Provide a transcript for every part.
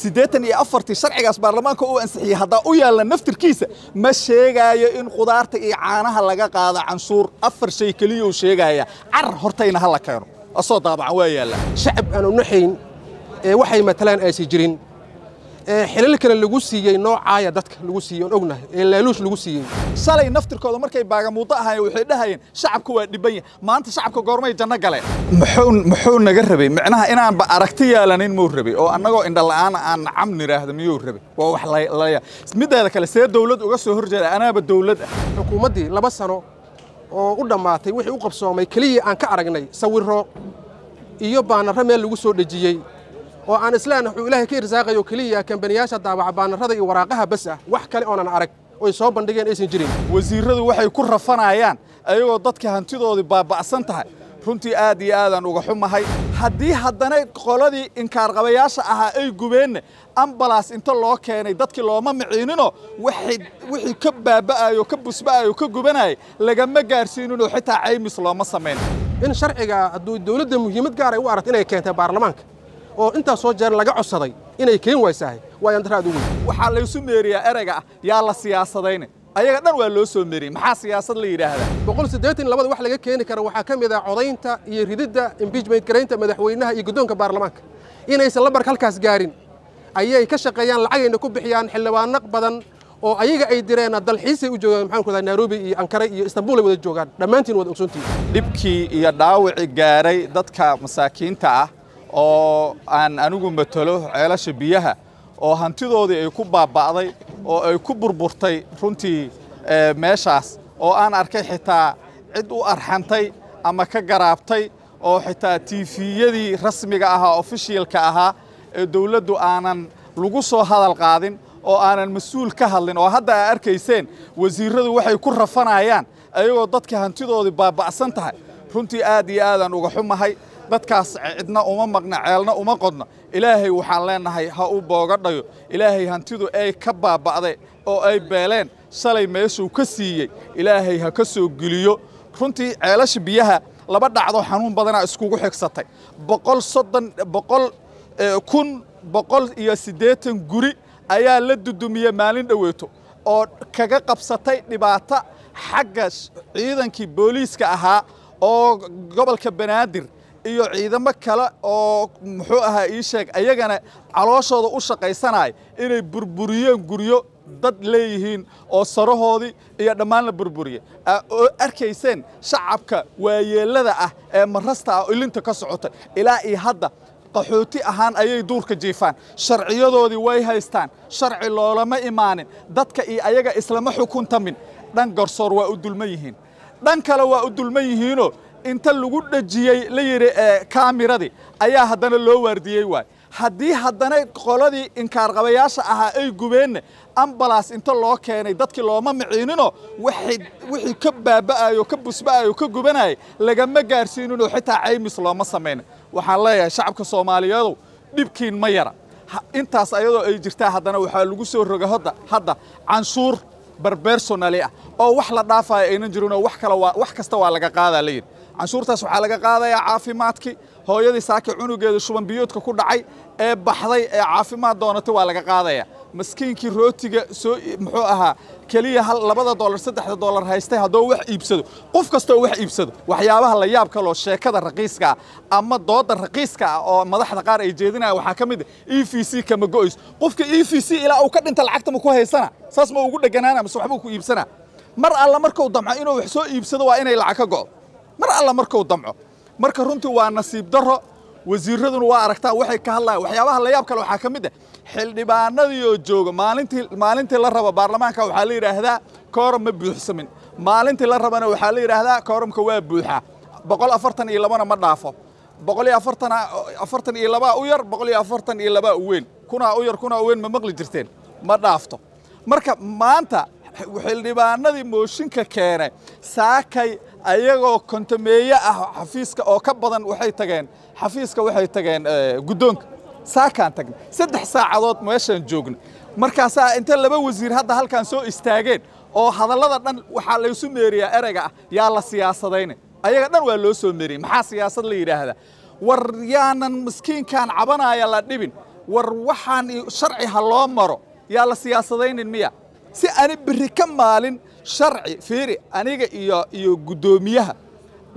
siddeetan iyo afartii sharcigaas baarlamaanka uu ansixiyey haddaa u yaalla naftirkiisa ma sheegaayo in khudaarta iyo caanaha laga qaado canshuur. Afar shay keliya uu sheegaya carar hortayna ha la keeno. Asoo daabacan waa yaalla. Shacab aan u naxayn ee waxay matalaan aysan jirin xilal kale lagu siiyey noocaaya dadka lagu siiyey oon ognahay ee laaluush lagu siiyey shalay naftirkooda markay baagamuuddo ahaayeen waxay dhahayeen shacabka waa dhiban yahay maanta shacabka goormay janno galeen muxuu muxuu naga rabay? Micnaha inaanba aragti yeelanin muu rabay? Oo annagoo indhala'aan aan nacam nidhaahda miyuu rabay? Waa wax laya. Mideeda kale see dawlad uga soo horjeeda anaaba dawlad ah xukuumaddii laba sano oo u dhammaatay wixii u qabsoomay keliya aan ka aragnay sawirro iyo baanarro meel lagu soo dhejiyey oo aan islaan wuxuu ilaahay ka irsaaqayo keliya kambaniyaasha daabaca baanarrada iyo waraaqaha bas ah wax kale oonan arag oy soo bandhigeen aysan jirin. Wasiirradu waxay ku rafanayaan ayagoo dadka hantidoodii baaba'san tahay. Runtii aad iyo aadaan uga xumahay. Haddii haddana qoladii inkaarqabayaasha ahaa ay gubeenna ambalaas inta loo keenay dadkii looma miciininoo wixii ka baaba'ayo ka busba'ayo ka gubanayay lagama gaarsiininoo xitaa caymis looma samayn in sharciga hadduu dawladda muhiimad gaar ay u aragto inay keentay baarlamaanka oo intaas soo jeer laga codsaday inay keen waysahay waa yandara aad u weyn. Waxaa laysu meeriyaa ereyga ah yaa la siyaasadayne. Ayaga dhan waa loo soo meeriyey. Maxaa siyaasad la yidhaahdaa? Boqol siddeetan labada wax laga keeni kara waxaa ka mid ah codaynta iyo rididda imbiijment garaynta madaxweynaha iyo guddoonka baarlamaanka. Inaysan labarka halkaas gaarin ayay ka shaqeeyaan lacagayna ku bixiyaan xildhibaano badan oo ayaga ay direen dalxiisay u joogaan maxaan ku dhahay nairobi iyo ankara iyo istanbul ay wada joogaan. Dhammaantiin waad ogsoontihiin dhibkii iyo dhaawicii gaaray dadka masaakiinta ah oo aan anigu matalo ceelasha biyaha oo hantidoodii ay ku baaba'day oo ay ku burburtay runtii meeshaas oo aan arkay xitaa cid u arxantay ama ka garaabtay oo xitaa tiifiyadii rasmiga ahaa ofishiyalka ahaa ee dawladdu aanan lagu soo hadal qaadin oo aanan mas'uul ka hadlin. Oo hadda aa arkayseen wasiirradu waxay ku rafanayaan ayagoo dadka hantidoodii baaba'san tahay. Runtii aad iyo aadaan uga xumahay dadkaas cidna uma maqna ceelna uma qodna ilaahay waxaan leennahay ha u boogadhayo ilaahay hantidu ay ka baaba'day oo ay beeleen. Shalay meeshuu ka siiyey. Ilaahay ha ka soo geliyo. Runtii ceelasha biyaha laba dhacdo xanuun badanaa iskugu xigsatay. Boqol soddon boqol kun boqol iyo siddeetan guri ayaa la dudumiyey maalin dhoweeto oo kaga qabsatay dhibaato xagga ciidankii booliiska ahaa oo gobolka banaadir iyo ciidamo kale oo muxuu ahaa ii sheeg ayagana calooshooda u shaqaysanaya inay burburiyeen guryo dad leeyihiin oo sarahoodii iyo dhammaan la burburiyey. Oo arkayseen shacabka waayeellada ah ee marasta ah ilinta ka socota ilaa iyo hadda qaxooti ahaan ayay duurka jiifaan. Sharciyadoodii way haystaan. Sharci loolama imaanin. Dadka iyo ayaga islama xukuntamin dhan garsoor waa u dulman yihiin. Dhan kale waa u dulman yihiinoo inta lagu dhejiyey la yidhi kaamiradii ayaa haddana loo waardiyey waay. Haddii haddana qoladii inkaarqabayaasha ahaa ay gubeenna ambalaas inta loo keenay dadkii looma miciininoo wixii ka baaba'ayo ka busba'ayo ka gubanayay lagama gaarsiininoo xitaa caymis looma samaynin waxaan leeyahay shacabka soomaaliyeedow dhibkiin ma yara. Intaas ayadoo ay jirtaa haddana waxaa lagu soo roga hodda hadda canshuur barbersonali ah oo wax la dhaafaayo aynan jirinoo wax kasta waa laga qaadaa la yidhi canshuurtaas waxaa laga qaadayaa caafimaadkii. Hooyadii saaki cunugeeda shuban biyoodka ku dhacay ee baxday ee caafimaad doonatay waa laga qaadayaa maskiinkii rootiga soo muxuu ahaa keliya labada dollar saddexda dollar haystay haddoo wax iibsado. Qof kastoo wax iibsado waxyaabaha la yaab kaloo sheekada raqiiska ah ama dooda raqiiska ah oo madaxda qaar ay jeedinaya waxaa ka mid ah e v c kama go'ays qofka e v c ilaa uu ka dhinta lacagta ma ku haysana? Saas ma ugu dheganaana mase waxbuu ku iibsanaa mar alla markuu damco inuu wax soo iibsado waa inay lacag ka go'o mar alla markuu damco marka runtii waa nasiib darro wasiirraduna waa aragtaa waxay ka hadlayaan waxyaabaha la yaab kale waxaa ka mid ah xildhibaanadii oo jooga maalintii maalintii la rabo baarlamaanka waxaa la yidhaahdaa kooram ma buuxsamin maalintii la rabana waxaa la yidhaahdaa kooramka waa buuxaa. Boqol afartan iyo labana ma dhaafo. Boqol iyo afartan iyo labaa u yar boqol iyo afartan iyo labaa u weyn. Kunaa u yar kunaa u weyn ma maqli jirteen? Ma dhaafto. Marka maanta xildhibaanadii mooshinka keenay. Saakay ayagoo kontameeye ah xafiiska oo ka badan waxay tageen xafiiska waxay tageen guddoonka. Saakaan tagnay. Saddex saacadood meeshaan joogna. Markaasaa inta laba wasiir hadda halkaan soo istaageen oo hadallada dhan waxaa laysu meeriyaa ereyga ah yaa la siyaasadayna. Ayaga dhan waa loo soo meeriyey. Maxaa siyaasad la yidhaahdaa? War yaanan miskiinkan cabanaya la dhibin. War waxaan sharci ha loo maro. Yaa la siyaasadaynin miya si ani berri ka maalin sharci fiiri aniga iyo iyo guddoomiyaha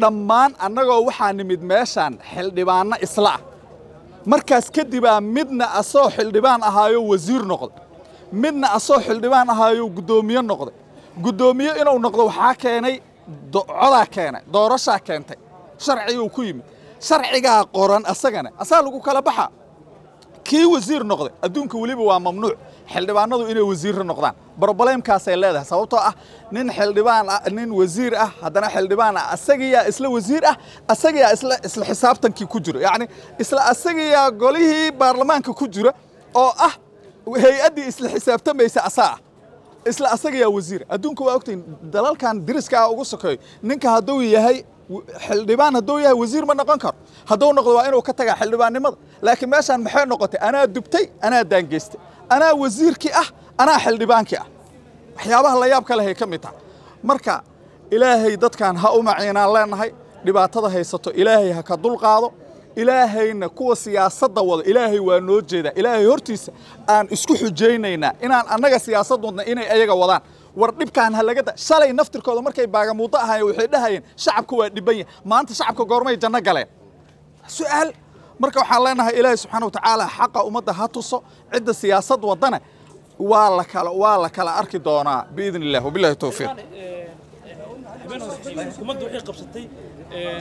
dhammaan annagoo waxaa nimid meeshaan xildhibaanno isla ah. Markaas kadibaa midna asoo xildhibaan ahaayo wasiir noqday. Midna asoo xildhibaan ahaayo guddoomiye noqday. Guddoomiye inuu noqdo waxaa keenay codaa keenay doorashaa keentay. Sharciguu ku yimid. Sharcigaa qoran asagana asaa lagu kala baxa kii wasiir noqday? Adduunka weliba waa mamnuuc xildhibaanadu inay wasiirra noqdaan. Broblemkaasay leedahay sababtoo ah nin xildhibaan ah nin wasiir ah haddana xildhibaan ah asagiyaa isla wasiir ah asagiyaa isla isla xisaabtankii ku jiro yacni isla asagiyaa golihii baarlamaanka ku jira oo ah hay'addii isla xisaabtamaysa asaa. Ah isla asagayaa wasiir. Adduunka waa ogtahin dalalkan diriska ah ugu sokeeyo. Ninka hadduu yahay xildhibaan hadduu yahay wasiir ma noqon karo. Hadduu noqdo waa inuu ka tagaa xildhibaannimada. Laakiin meeshaan maxay noqotay? Anaa dubtay anaa daangeystay anaa wasiirkii ah anaa xildhibaankii ah. Waxyaabaha la yaab ka ka mid taha marka ilaahay dadkan ha u maciinaan leenahay dhibaatada haysato ilaahay ha ka dulqaado ilaahayna kuwa siyaasadda wada ilaahay waa noo jeedaa. Ilaahay hortiisa aan isku xujaynaynaa inaan annaga siyaasad wadna inay ayaga wadaan. War dhibkaan ha laga da shalay naftirkooda markay baagamuuddo ahaayeen waxay dhahayeen shacabka waa dhiban yahay. Maanta shacabka goormay janno galeen. Su'aal marka waxaan leenahay ilaahay subxaana wa tacaala xaqa ummadda ha tuso cidda siyaasad waddana waa la kala waa la kala arki doonaa biidn illah wabillahi towfiiq xukuumadda waxay qabsatay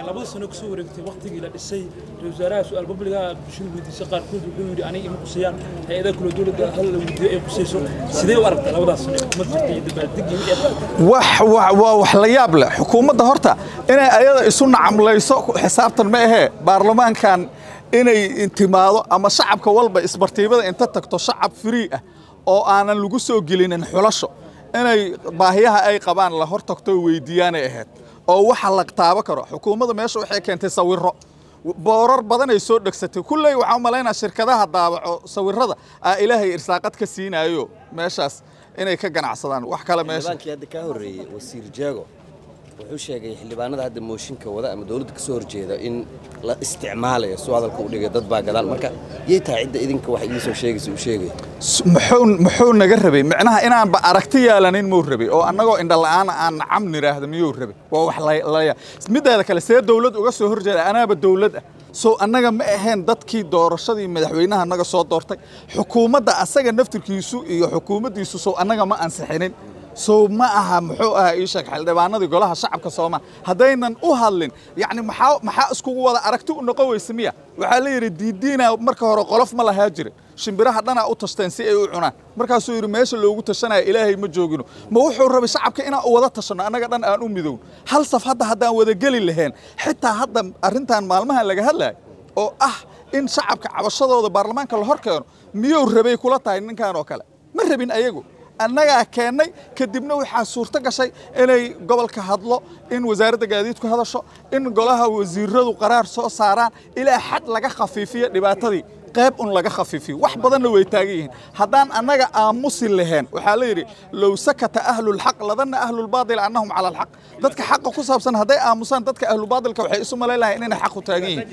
labada sano ka soo wareegtay waqtigii la dhisay ra'isul wasaaraha su'aal bulshada weydiisay qaarkood wuxuu yidhi aniga ima qusayaan hay'adaha kale dowladda hal la weydiiyo ay qusayso. Sidee u aragtaa labadaas sano xukuumad jirta iyo dabaaldegii wax wax waa wax la yaab leh. Xukuumadda horta inay ayada isu nacamlayso xisaabtan ma ahee baarlamaankan inay timaado ama shacabka walba isbartiibada inta tagto shacab free ah oo aanan lagu soo gelinin xulasho inay baahiyaha ay qabaan la hor tagto weydiiyaanay ahayd oo waxa la taabo karo. Xukuumadda meesha waxay keentay sawirro. Boorar badanay soo dhegsatay kulley waxaan u malaynaa shirkadaha daabaco sawirrada aa ilaahay irsaaqad ka siinaayo meeshaas inay ka ganacsadaan wax kale meesha ka horreeyey wasiir jeego wuxuu sheegay xildhibaanada hadda mooshinka wada ama dowladda ka soo horjeeda in la isticmaalayo suu hadalka u dhigay dad baa gadaal. Marka yay tahay cidda idinka wax idiin soo sheegaysa uu sheegay? Muxuu naga rabay? Macnaha inaanba aragti yeelanin muu rabay? Oo annagoo indha la'aan aan nacam nidhaahda miyuu rabay? Waa wax laya. Mideeda kale see dowlad uga soo horjeeda anaaba dowlad ah. Sow annaga ma ahayn dadkii doorashadii madaxweynaha naga soo doortay? Xukuumadda asaga naftirkiisu iyo xukuumaddiisu sow annaga ma ansixinin sow ma aha muxuu ahaa ii sheeg xildhibaanadii golaha shacabka soomaal haddaynan u hadlin yacni maxaa maxaa iskugu wada aragti u noqon weysa miya? Waxaa la yidhi diidiina marka hore qolof ma lahaa jirin shimbiraha dhanaa u tashteen si ay u cunaan. Markaasuu yidhi meesha loogu tashanaya ilaahay ma joogino. Ma wuxuu rabay shacabka inaan u wada tashanno annaga dhan aan u midowno hal saf hadda haddaan wada geli lahayn xitaa hadda arrintan maalmahan laga hadlayo oo ah in shacabka cabashadooda baarlamaanka la hor keeno miyuu rabay kula tahay ninkan oo kale? Ma rabin ayagu annagaa keennay kadibna waxaa suurto gashay inay gobolka hadlo in wasaaradda gaadiidku hadasho in golaha wasiiradu qaraar soo saaraan ilaa xad laga khafiifiyo dhibaatadii qayb un laga khafiifiyo. Wax badanna way taagan yihiin haddaan annaga aamusi lahayn waxaa la yidhi low sakata ahlulxaq ladanna ahlulbaatil annahum cala alxaq dadka xaqa ku saabsan hadday aamusaan dadka ahlubaatilka waxay isu malayn lahayn inay xaq u taagan yihiin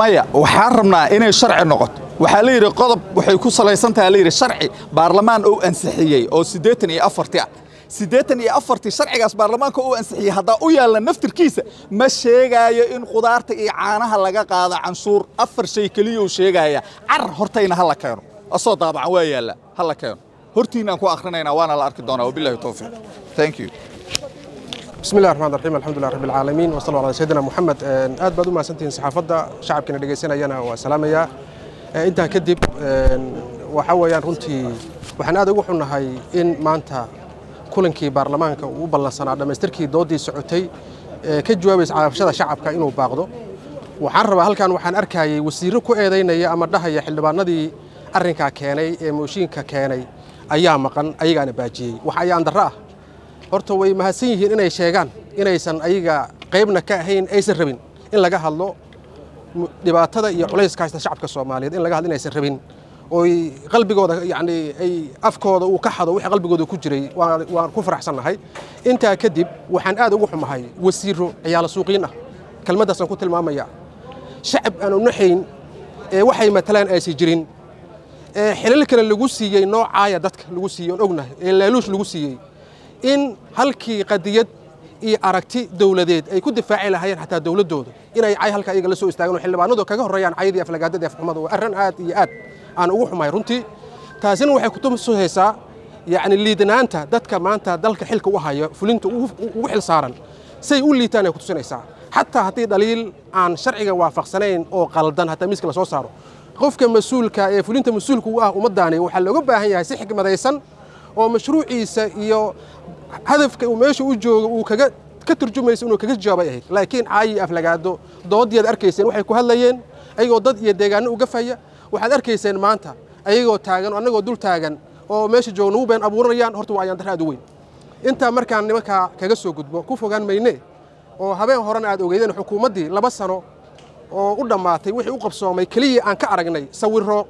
maya waxaan rabnaa inay sharci noqoto waxaa la yidhi qodob waxay ku salaysan tahay la yidhi sharci baarlamaan uu ansixiyey oo siddeetan iyo afarti ah siddeetan iyo afartii sharcigaas baarlamaanka uu ansixiyey haddaa u yaalla naftirkiisa ma sheegaayo in khudaarta iyo caanaha laga qaado canshuur afar shay keliya uu sheegaya car hortayna ha la keeno asoo daabacan waa yaalla ha la keeno hortiinaan ku akhrinaynaa waana la arki doonaa wabillahi towfiiq thank you بسم الله الرحمن الرحيم الحمد لله رب العالمين وصلى الله على سيدنا محمد aad baad u mahadsantihiin saxaafadda shacabkina dhegaysanayana waa salaamayaa intaa kadib waxa weeyaan runtii waxaan aad ugu xunnahay in maanta kulankii baarlamaanka uu ballansanaa dhammaystirkii doodii socotay ee ka jawaabaysa cabashada shacabka inuu baaqdo. Waxaan rabaa halkan waxaan arkayay wasiirro ku eedaynaya ama dhahaya xildhibaanadii arrinkaa keenay ee mooshiinka keenay. Ayaa maqan ayagaana baajiyey. Wax ayaan darro ah. Horta way mahadsan yihiin inay sheegaan inaysan ayaga qaybna ka ahayn aysan rabin in laga hadlo dhibaatada iyo culayska haysta shacabka soomaaliyeed in laga hadlo inaysan rabin oy qalbigooda yacni ay afkooda uu ka xado wixii qalbigooda ku jiray waan ku faraxsannahay. Intaa kadib waxaan aad ugu xumahay wasiiro ciyaalo suuqiin ah. Kelmaddaasaan ku tilmaamaya shacab aan u naxayn ee waxay matalaan aysan jirin xilal kale lagu siiyey noocaaya dadka lagu siiyey oon ognahay ee laaluush lagu siiyey in halkii qadiyad iyo aragti dowladeed ay ku difaaci lahaayeen xataa dowladdooda inay cay halka iyaga la soo istaagaan oo xildhibaanadu kaga horreeyaan cayadii aflagaadada afxumada. Waa arrin aad iyo aad aan ugu xumahay runtii. Taasina waxay kutusaysaa yacni liidanaanta dadka maanta dalka xilka u haya fulinta ugu xil saaran say u liitaan ay kutusinaysaa xataa haddii dhaliil aan sharciga waafaqsanayn oo qaldan hataa miiska la saaro qofka mas'uulka ee fulinta mas'uulka u ah ummaddaani waxaa looga baahan yahay si xikmadaysan oo mashruuciisa iyo hadafka uu meesha u joogo uu kaga ka turjumayso inuu kaga jawaabay ahayd. Laakiin caayi aflagaado doodiyaad arkayseen waxay ku hadlayeen ayagoo dad iyo deegaano uga faya. Waxaad arkayseen maanta ayagoo taagan annagoo dul taagan oo meesha jooga nagu been abuuranayaan horta waa ayaan darra aad u weyn. Intaa markaan nimankaa kaga soo gudbo ku fogaan mayne oo habeen horena aad ogeydeen xukuumaddii laba sano oo u dhammaatay wixii u qabsoomay keliya aan ka aragnay sawirro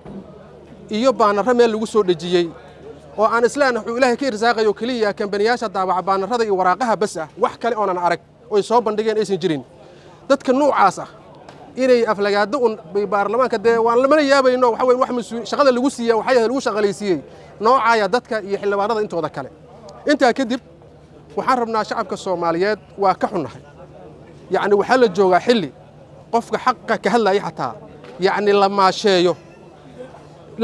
iyo baanarro meel lagu soo dhejiyey oo aan islaan wuxuu ilaahay ka irsaaqayo keliya kambaniyaasha daabaca baanarrada iyo waraaqaha bas ah wax kale oonan arag oy soo bandhigeen aysan jirin. Dadka nuucaas ah inay aflagaado un baarlamaanka dee waan lamana yaabayno waxa weyn wax shaqada lagu siiya waxay lagu shaqalaysiiyey noocaaya dadka iyo xildhibaanada intooda kale. Intaa kadib waxaan rabnaa shacabka soomaaliyeed waa ka xunnahay. Yacni waxaa la joogaa xilli qofka xaqa ka hadlaaya xataa yacni la maasheeyo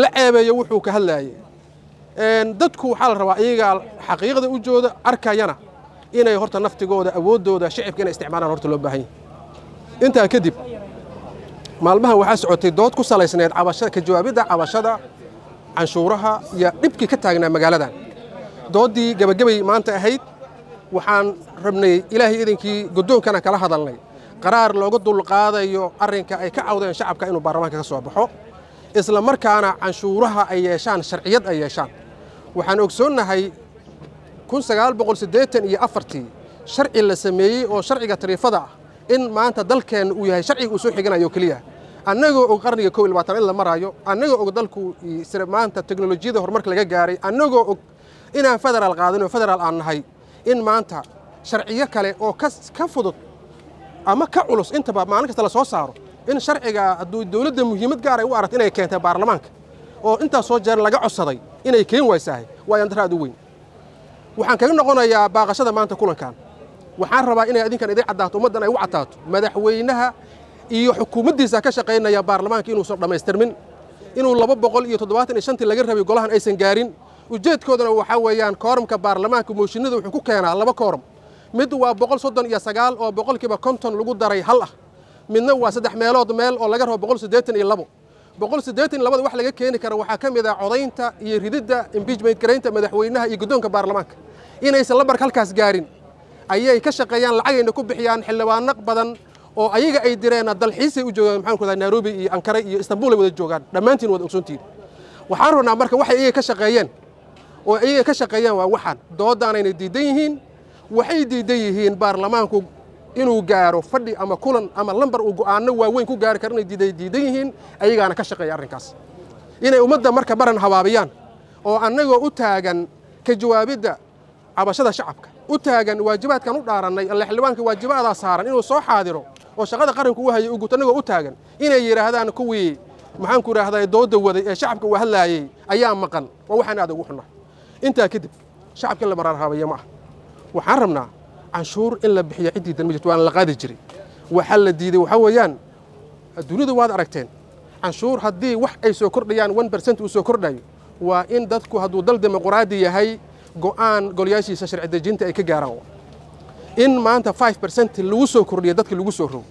la ceebeeyo wuxuu ka hadlaayey dadku waxaa la rabaa iyagaa xaqiiqda u jooda arkayana inay horta naftigooda awooddooda shicibka inay isticmaalaan horta loo baahan yahay. Intaa kadib maalmahan waxaa socotay dood ku salaysneed ka jawaabidda cabashada canshuuraha iyo dhibkii ka taagnaa magaaladan dooddii gebagabay maanta ahayd waxaan rabnay ilaahay idinkii guddoonkana kala hadalnay. Qaraar looga dulqaadayo arrinka ay ka cawdeen shacabka inuu baarlamaanka ka soo baxo isla markaana canshuuraha ay yeeshaan sharciyad ay yeeshaan waxaan ogsoonnahay kun sagaal boqol siddeetan iyo afartii sharci la sameeyey oo sharciga tariifada ah in maanta dalkeenna uu yahay sharciga uu soo xiganayo keliya annagoo og qarniga kow iyo labaatan in la maraayo annagoo og dalku maanta teknolojiyada horumarka laga gaaray annagoo og inaan federaal qaadin oo federaal aan nahay in maanta sharciyo kale oo ka fudud ama ka culus intaba maalin kasta la soo saaro in sharciga hadduu dowladda muhiimad gaar ay u aragto inay keentay baarlamaanka oo intaas soo jeer laga codsaday inay keen waysahay waa yandara aad u weyn. Waxaan kaga noqonayaa baaqashada maanta kulankan. Waxaan rabaa inay adinkan idin caddaato ummaddan ay u caddaato madaxweynaha iyo xukuumaddiisa ka shaqaynaya baarlamaanka inuusan dhammaystirmin inuu laba boqol iyo toddobaatan iyo shantii laga rabay golahan aysan gaarin. Ujeedkoodana waxaa weeyaan kooramka baarlamaanka mooshinada wuxuu ku keenaa laba kooram mid waa boqol soddon iyo sagaal oo boqolkiiba konton lagu daray hal ah. Midna waa saddex meelood meel oo laga rabo boqol siddeetan iyo labo boqol siddeetan iyo labada wax laga keeni kara waxaa ka mid ah codaynta iyo rididda impeachment garaynta madaxweynaha iyo guddoonka baarlamaanka. Inaysan labarka halkaas gaarin ayay ka shaqeeyaan lacagayna ku bixiyaan xildhibaano badan oo ayaga ay direen dalxiisay u joogaan maxaan ku nairobi iyo ankara iyo istanbul ay wada joogaan. Dhammaantiin wada ogsoontihiin waxaan rabnaa marka waxay iyaga ka shaqeeyeen oo iyaga ka shaqeeyaan waa waxaan. Doodaanayna diidan yihiin waxay diidan yihiin baarlamaanku inuu gaaro fadhi ama kulan ama lambar uu go'aano waaweyn ku gaari karo inay diidan yihiin ayagaana ka shaqeeya arrinkaas. Inay ummadda marka baran habaabiyaan oo annagoo u taagan ka jawaabidda cabashada shacabka u taagan waajibaadkan u dhaarannay alle xildhibaanka waajibaadaa saaran inuu soo xaadiro oo shaqada qaranku u hayay ugut annagoo u taagan inay yidhaahdaan kuwii maxaanku idhaahdaa dooda waday ee shacabka uu hadlaayey ayaa maqan. Waa waxaan aad ugu xunna intaa kadib shacabka in la maraarhaabaya ma ah waxaan rabnaa canshuur in la bixiyo ciddii dan ma jirto waana la qaadi jiray. Waxaa la diiday waxaa weeyaan dunida waad aragteen canshuur haddii wax ay soo kordhayaan one percent uu soo kordhayo waa in dadku hadduu dal dimuqraadi yahay go'aan golayaashiisa sharci dejinta ay ka gaaraan. In maanta five percent lagu soo kordhiyo dadka lagu soo rogo.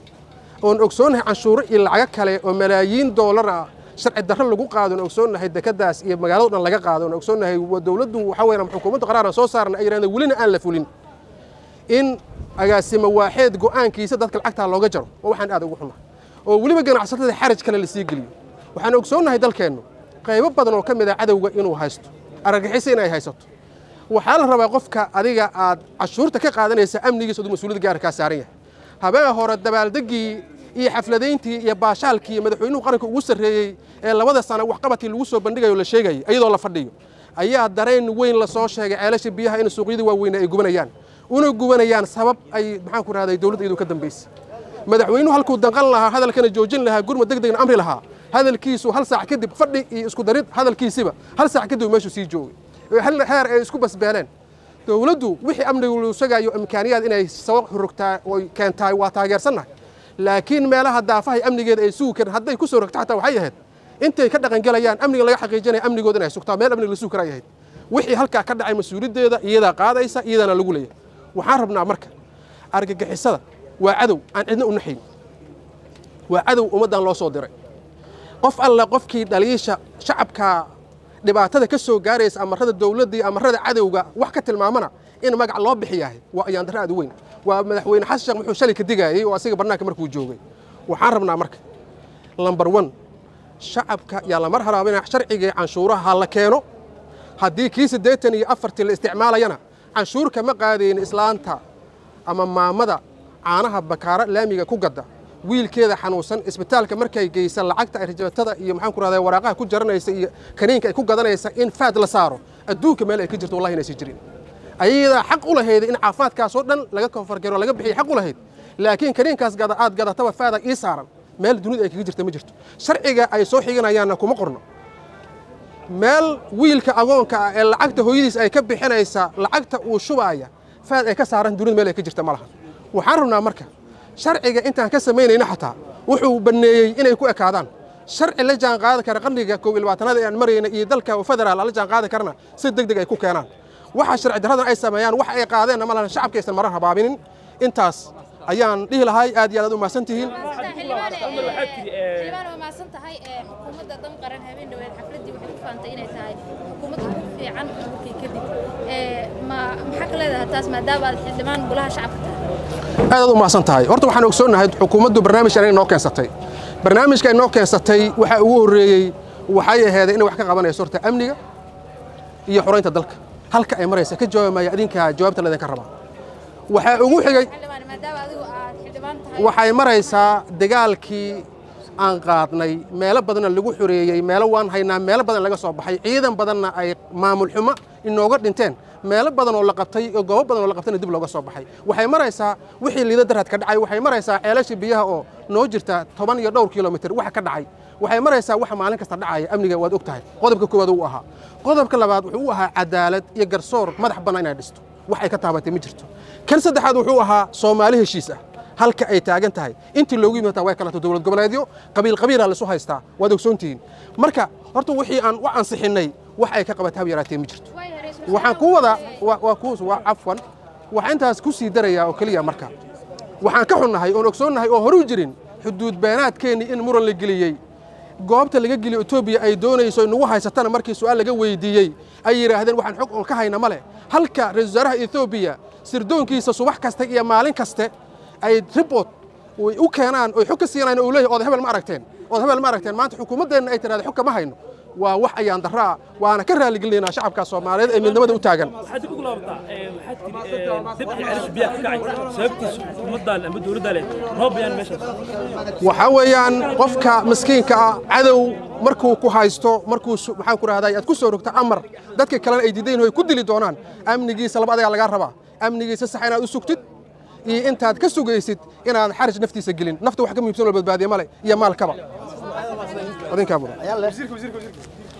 Oon ogsoonnahay canshuuro iyo lacago kale oo malaayiin doolar ah sharci darro lagu qaado oon ogsoonnahay dekadaas iyo magaalado dhan laga qaado oon ogsoonnahay dowladdu waxaa weeyaan xukuumadda qaraaran soo saaran ay yidhahdeen welina aan la fulin in agaasimo waaxeed go'aankiisa dadka lacagtaa looga jaro. Waa waxaan aad ugu xunnahay. Oo weliba ganacsatada xaraj kale la sii geliyo. Waxaan ogsoonnahay dalkeennu qaybo badan oo ka mid ah cadowga inuu haysto. Argagixisa inay haysato. Waxaa la rabaa qofka adiga aad cashuurta ka qaadanaysa amnigiisa aduu mas'uuliyadda gaarkaa saaran yahay. Habeen hore dabaaldeggii iyo xafladayntii iyo baashaalkii madaxweynuhu qaranka ugu sarreeyey ee labada sano waxqabadkii lagu soo bandhigayo la sheegayay iyadoo la fadhiyo ayaa dareen weyn la soo sheegay ceelasha biyaha in suuqyadii waaweyne ay gubanayaan una gubanayaan sabab ay maxaan ku rahday dowladda iyadoo ka dambaysa madaxweynuhu halkuu danqan lahaa hadalkana joojin lahaa gurma deg degna amri lahaa. Hadalkiisu hal saac kadib fadhi iyo isku darid hadalkiisiba hal saac kadib meeshuu sii joogay. Hal heer ay isku basbeeleen dowladdu wixii amnigu sheegayo imkaaniyaad inay soo rogtaa oy keentaay waa taageersannahay. Laakiin meelaha daafahay amnigeeda ay sugi karin hadday ku soo rogto xataa waxay ahayd intay ka dhaqangelayaan amniga laga xaqiijinaya amnigooda inay sugtaa meel amniga la sugi karay ahayd. Wixii halkaa ka dhacay mas'uuliyaddeeda iyadaa qaadaysa iyadaana lagu leeyahay waxaan rabnaa marka argagixisada waa cadow aan cidna u naxayn waa cadow ummaddan loo soo diray. Qof alle qofkii dhaliisha shacabka dhibaatada ka soo gaaraysa amarada dowladdii amarada cadowga wax ka tilmaamana in magac loo bixiyahay waa ayaandaro aad u weyn. Waa madaxweyne xasan sheekh muxuu shalay ka digaayey oo asiga barnaamijka markuu joogay. Waxaan rabnaa marka lambar one shacabka yaa lamar haraabina sharcigii canshuuraha ha la keeno. Haddii kii siddeetan iyo afartii la isticmaalayana canshuur kama qaadayn islaanta ama maamada caanaha bakaara laamiga ku gadda wiilkeeda xanuunsan isbitaalka markay geysa lacagta arjabatada iyo maxaan ku rahdaa waraaqaha ku jaranaysa iyo kaniinka ay ku gadanaysa in faad la saaro adduunka meel ay ka jirto wallahi inaysan jirin. Ayadaa xaq u lahayd in caafimaadkaasoo dhan laga koonfargaro laga bixiyay xaq u lahayd laakiin kaniinkaas gada aad gadataba faada ii saaran. Meel dunida ay kaga jirta ma jirto. Sharciga ay soo xiganayaanna kuma qorno meel wiilka agoonka ah ee lacagta hooyadiis ay ka bixinaysa lacagta uu shubaaya faad ay ka saaran dunida meel ay ka jirta ma laha. Waxaan rabnaa marka sharciga intaan ka samaynayna xataa wuxuu banneeyey inay ku ekaadaan. Sharci la jaan kara qarniga koob iyo aan marayna iyo dalka federaal la jaan karna si deg deg ay ku keenaan. Waxa sharci darradan ay sameeyaan wax ay qaadeenna ma lahan shacabka aysan marar habaabinin intaas ayaan dhihi lahay aad iyo aad u mahadsan tihiin faantay inay tahay xukuumadda ugu fiican markii kadib. Ma maxaa ka leedahay taas maadaama aad xildhibaan golaha shacabka tahay. Aad aad u mahadsan tahay. Horta waxaan ogsoonnahay xukuumaddu barnaamijkan inay noo keensatay. Barnaamijka ay noo keensatay waxaa ugu horreeyey waxay aheeday inay wax ka qabanayso horta amniga iyo xoraynta dalka. Halka ay maraysa ka jawaabmaya adinka jawaabta laydinka rabaa waxaa ugu xigay waxay maraysaa dagaalkii aan qaadnay meelo badanna lagu xoreeyey meelo waan haynaa meelo badan laga soo baxay. Ciidan badanna ay maamul xumo inooga dhinteen. Meelo badan oo la qabtay oo goobo badan oo la qabtayna dib looga soo baxay. Waxay maraysaa wixii liida darad ka dhacay waxay maraysaa ceelasha biyaha oo noo jirta toban iyo dhowr kilomitir waxa ka dhacay. Waxay maraysaa waxa maalin kasta dhacaya amniga waad og tahay. Qodobka koowaad uu ahaa. Qodobka labaad wuxuu u ahaa cadaalad iyo garsoor madax bannaan inay dhisto. Wax ka taabatay ma jirto. Kan saddexaad wuxuu ahaa soomaali heshiis ah halka ay taagan tahay. Intii loogu yimaata way kalato dowlad goboleedyo qabiil qabiilaa laisu haystaa. Waad ogsoontihiin marka horta wixii aan u ansixinnay wax ay ka qabatay hab yaraatee ma jirto. Waxaan ku wadaa waa waa cafwan waxaan intaas ku sii darayaa oo keliya marka. Waxaan ka xunnahay oon ogsoonnahay oo horu jirin xuduud beenaadkeennii in muran la geliyey. Goobta laga geliyo etoobiya ay doonayso inagu haysatana markii su'aal laga weydiiyey ay yidhaahdeen waxaan xog oon ka hayna ma leh. Halka ra'isul wasaaraha etoobiya sirdoonkiisa subax kaste iyo maalin kaste ay ribot u keenaan oy xog ka siinayaan uu leeyahay ood hebel ma aragteen ood hebel ma aragteen. Maanta xukuumaddeenna ay tidhahda xog kama hayno. Waa wax ayaan darro ah waana ka raaligelinaynaa shacabka soomaaliyeed ee midnimada u taagan. Waxaad dib ugu laabataa waxaad tiri dib iyo celis biyaha ka kacay? Sababtiisu xukuumaddan ama dowladda leh noo bayaan meeshaas waxaa weeyaan qofka miskiinka ah cadow markuu ku haysto markuu maxaan ku rahday aad ku soo rogto amar dadka kalena ay diidayn ay ku dili doonaan. Amnigiisa laba adagaa lagaa rabaa. Amnigiisa sax inaad u sugtid iyo intaad ka sugaysid inaad xarij naftiisa gelin. Nafta wax ka muhiimsan oo badbaadiye male iyo maalkaba